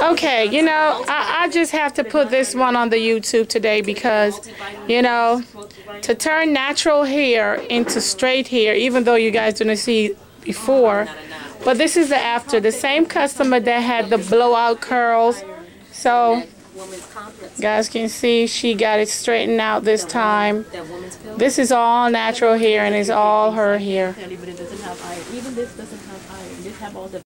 Okay, you know, I, I just have to put this one on the YouTube today because, you know, to turn natural hair into straight hair, even though you guys didn't see before, but this is the after. The same customer that had the blowout curls. So, guys can see she got it straightened out this time. This is all natural hair and it's all her hair.